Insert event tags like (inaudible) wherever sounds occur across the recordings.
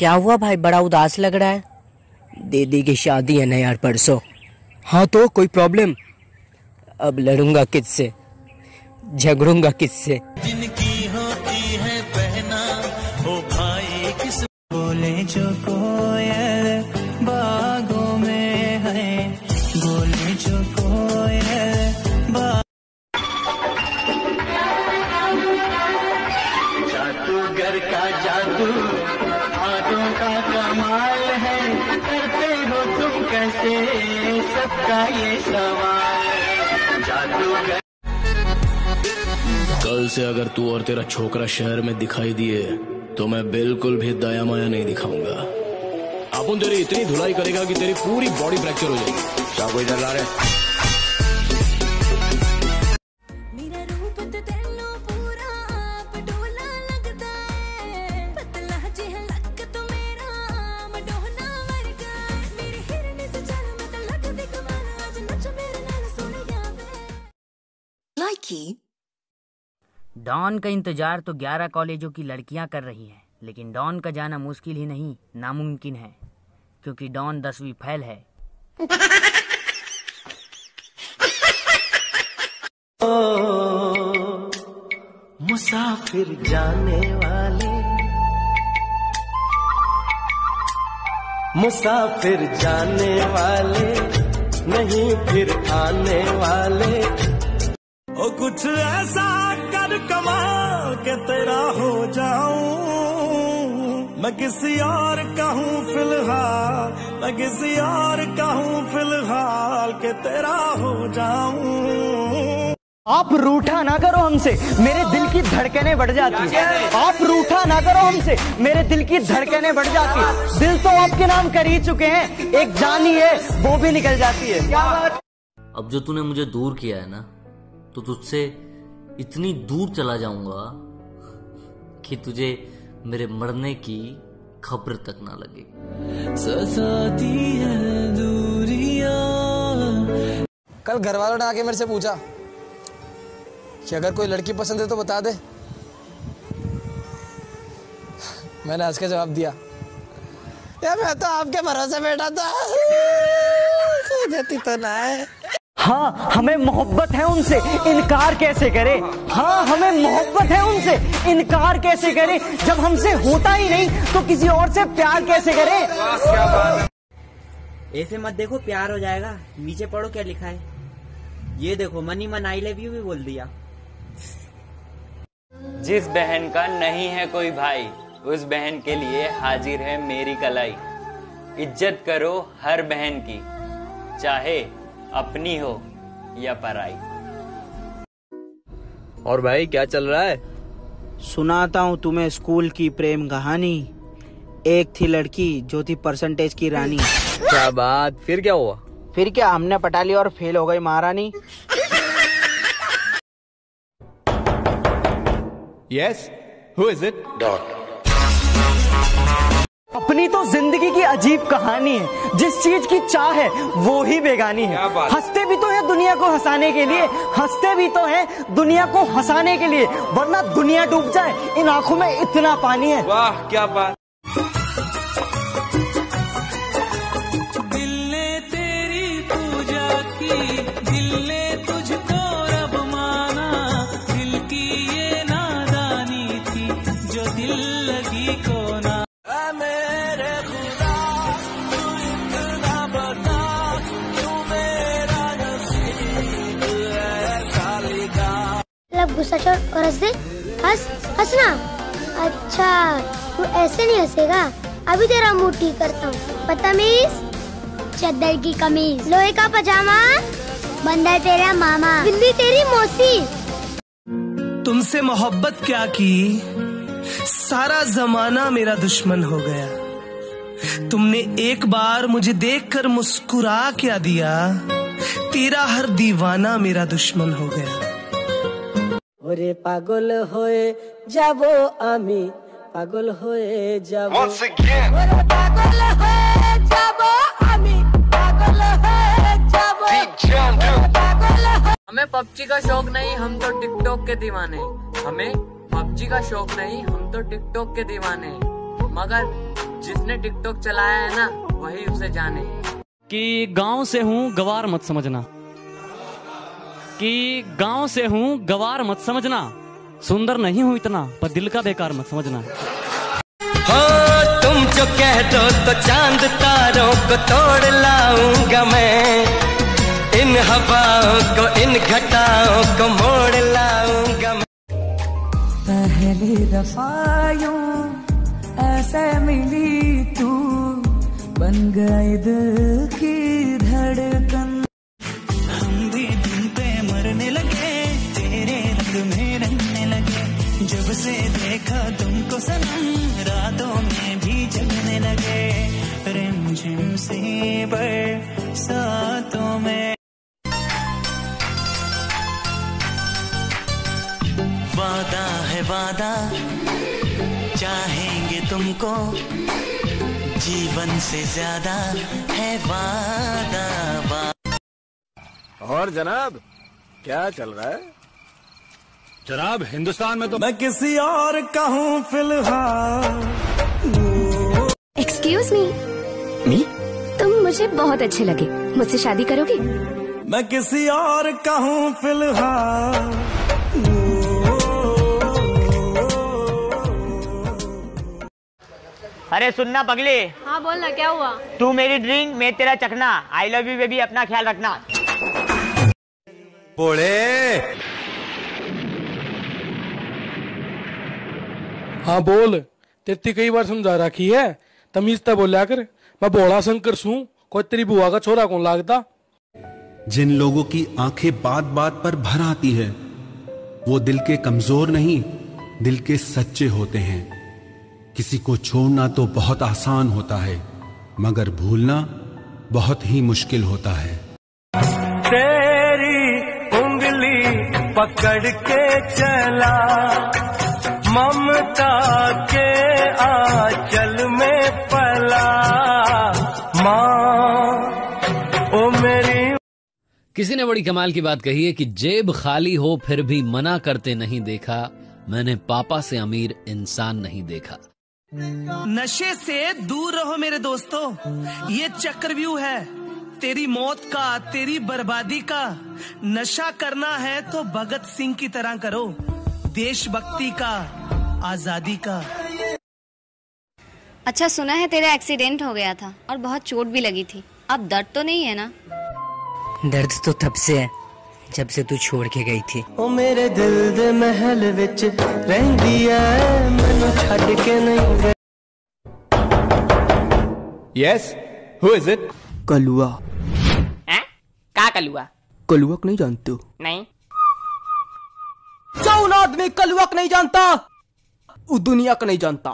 क्या हुआ भाई? बड़ा उदास लग रहा है। दीदी की शादी है ना यार परसों। हाँ तो कोई प्रॉब्लम अब लड़ूँगा किससे? झगड़ूँगा किससे? जिनकी होती है पहना ओ भाई किस बोले जो कोयल? बागों में है बोले जो कल से अगर तू और तेरा छोकरा शहर में दिखाई दिए तो मैं बिल्कुल भी दया माया नहीं दिखाऊँगा। अपन तेरी इतनी धुलाई करेगा कि तेरी पूरी बॉडी फ्रैक्चर हो जाएगी। क्या कोई डर ला रहे ਮੇਰਾ ਵੇ डॉन का इंतज़ार तो 11 कॉलेजों की लड़कियाँ कर रही हैं लेकिन डॉन का जाना मुश्किल ही नहीं नामुमकिन है क्योंकि डॉन दसवीं फैल है। मुसाफिर जाने वाले। मुसाफिर जाने वाले नहीं फिर आने वाले। ओ कुछ ऐसा कर कमाल के तेरा हो जाऊँ। मैं किसी और का हूँ फ़िलहाल मैं किसी और का हूँ फ़िलहाल के तेरा हो जाऊँ। आप रूठा ना करो हमसे मेरे दिल की धड़कनें बढ़ जाती। है आप रूठा ना करो हमसे मेरे दिल की धड़कनें बढ़ जाती। है दिल तो आपके नाम कर ही चुके हैं एक जानी है वो भी निकल जाती है। क्या बात अब जो तूने मुझे दूर किया है ना तो तुझसे इतनी दूर चला जाऊँगा कि तुझे मेरे मरने की खबर तक ना लगे। सताती है दूरियाँ। कल घर वालों ने आके मेरे से पूछा कि अगर कोई लड़की पसंद है तो बता दे। मैंने हंस के जवाब दिया यार मैं तो आपके भरोसे बैठा था। (laughs) देती तो ना है। हाँ हमें मोहब्बत है उनसे। इनकार कैसे करे? हाँ हमें मोहब्बत है उनसे। इनकार कैसे करे? जब हमसे होता ही नहीं तो किसी और से प्यार कैसे करे? ऐसे मत देखो प्यार हो जाएगा। नीचे पढ़ो क्या लिखा है। ये देखो मनी मन आई लव यू भी बोल दिया। जिस बहन का नहीं है कोई भाई उस बहन के लिए हाजिर है मेरी कलाई। इज़्ज़त करो हर बहन की चाहे अपनी हो या पराई। और भाई क्या चल रहा है? सुनाता हूँ तुम्हें स्कूल की प्रेम कहानी। एक थी लड़की जो थी परसेंटेज की रानी। क्या बात फिर क्या हुआ? फिर क्या हमने पटा लिया और फेल हो गई महारानी? यस हु इज़ इट डॉट अपनी तो ज़िंदगी की अजीब कहानी है। जिस चीज़ की चाह है वो ही बेगानी है। हँसते भी तो है दुनिया को हंसाने के लिए। हँसते भी तो है दुनिया को हंसाने के लिए। वरना दुनिया डूब जाए इन आँखों में इतना पानी है। वाह क्या बात। गुस्सा छोड़ और हंस दे हंस, हंसना। अच्छा तू ऐसे नहीं हंसेगा। अभी तेरा मुँह ठीक करता हूँ। बदतमीज? चद्दर की कमीज। लोहे का पजामा? बंदर तेरा मामा। बिल्ली तेरी मौसी। तुमसे मोहब्बत क्या की? सारा जमाना मेरा दुश्मन हो गया। तुमने एक बार मुझे देखकर मुस्कुरा क्या दिया? तेरा हर दीवाना मेरा दुश्मन हो गया। ওরে পাগল হয়ে যাব আমি পাগল হয়ে যাব ওরে পাগল হয়ে যাব আমি পাগল হয়ে যাব ওরে পাগল হয়ে हमें पबजी का शौक नहीं हम तो टिकटॉक के दीवाने हमें पबजी का शौक नहीं हम तो टिकटॉक के दीवाने मगर जिसने टिकटॉक चलाया है ना वही उसे जाने कि गांव से हूँ गवार मत समझना कि गाँव से हूँ गवार मत समझना। सुंदर नहीं हूँ इतना पर दिल का बेकार मत समझना। हो तुम जो कह दो तो चाँद तारों को तोड़ लाऊँगा मैं। इन हवाओं को इन घटाओं को मोड़ लाऊँगा मैं। पहली दफ़ा यूँ ऐसे मिली तू बन गई दिल की धड़कन। है वादा चाहेंगे तुमको। जीवन से ज़्यादा है वादा वादा। और जनाब क्या चल रहा है? जनाब हिंदुस्तान में तो मैं किसी और का हूँ फ़िलहाल। Excuse me me? तुम मुझे बहुत अच्छे लगे। मुझसे शादी करोगे? मैं किसी और का हूँ फ़िलहाल। अरे सुनना पगली। हाँ बोल ना क्या हुआ? तू मेरी ड्रिंक मैं तेरा चखना। आई लव यू बेबी अपना ख्याल रखना। बोले। हाँ बोल। तेती कई बार समझा रखी है। तमीज तब बोलिया कर। मैं भोला शंकर सू। कोई तेरी बुआ का छोरा कौन लागता? जिन लोगों की आँखें बात बात पर भर आती है वो दिल के कमज़ोर नहीं दिल के सच्चे होते हैं। किसी को छोड़ना तो बहुत आसान होता है मगर भूलना बहुत ही मुश्किल होता है। तेरी उंगली पकड़ के चला ममता के आंचल में पला। माँ ओ मेरी किसी ने बड़ी कमाल की बात कही है कि जेब खाली हो फिर भी मना करते नहीं देखा मैंने पापा से अमीर इंसान नहीं देखा। नशे से दूर रहो मेरे दोस्तों। ये चक्रव्यूह है। तेरी मौत का तेरी बर्बादी का नशा करना है तो भगत सिंह की तरह करो। देशभक्ति का आज़ादी का। अच्छा सुना है तेरा एक्सीडेंट हो गया था और बहुत चोट भी लगी थी। अब दर्द तो नहीं है ना? दर्द तो तब से है जब से तू छोड़ के गई थी। ओ मेरे दिल दे महल विच रहंदी ऐ मैनू छੱਡ के नहीं गई yes who is it Kalua. हैं का कलुआ? कलुआ को नहीं जानते। हो नहीं कौन आदमी कलुआ को नहीं जानता। वो दुनिया को नहीं जानता।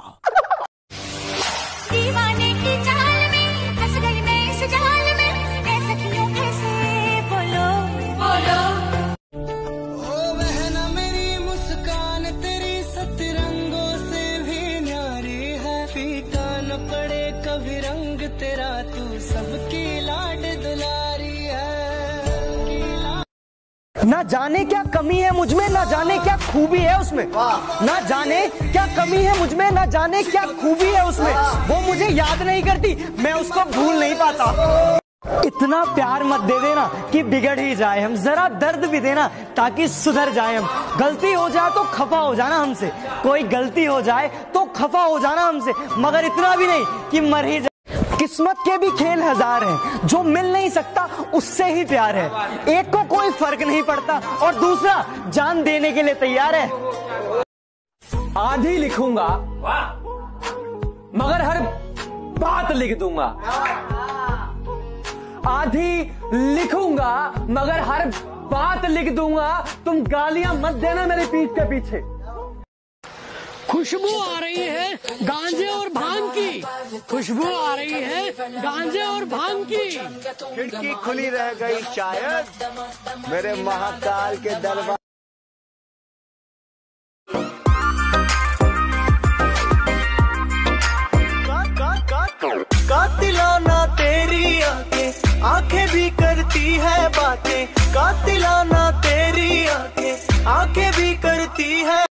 दीवाने की चाल जाने क्या कमी है मुझमें ना जाने क्या खूबी है उसमें? ना जाने क्या कमी है मुझमें ना जाने क्या खूबी है उसमें? वो मुझे याद नहीं करती, मैं उसको भूल नहीं पाता। इतना प्यार मत दे देना कि बिगड़ ही जाए हम, जरा दर्द भी देना ताकि सुधर जाए हम। गलती हो जाए तो खफा हो जाना हमसे, कोई गलती हो जाए तो खफा हो जाना हमसे, मगर इतना भी नहीं कि मर ही जाए। किस्मत के भी खेल हज़ार हैं। जो मिल नहीं सकता, उससे ही प्यार है। एक को कोई फ़र्क नहीं पड़ता और दूसरा जान देने के लिए तैयार है। आधी लिखूँगा, मगर हर बात लिख दूँगा। आधी लिखूँगा, मगर हर बात लिख दूँगा। तुम गालियाँ मत देना मेरे पीठ के पीछे। खुशबू आ रही है गांजे और भाँग की। खुशबू आ रही है गांजे और भाँग की। खिड़की खुली रह गई शायद। मेरे महाकाल के दरबार कातिलाना तेरी आँखें आँखें भी करती है बातें। कातिलाना तेरी आँखें आँखें भी करती है